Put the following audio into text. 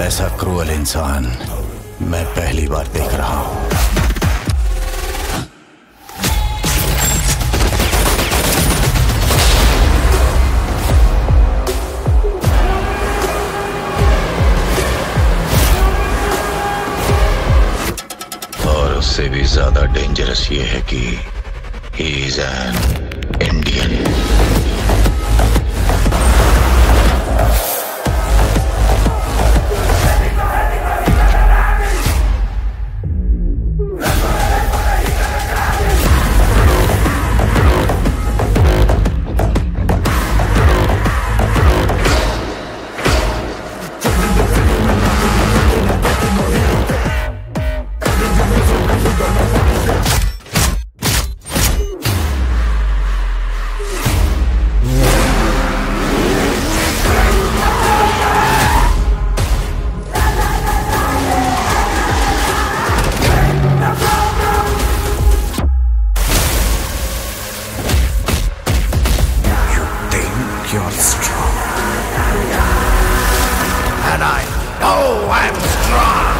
ऐसा क्रूअल इंसान मैं पहली बार देख रहा हूँ। और उससे भी ज़्यादा डेंजरस ये है कि he is an Indian know I'm strong.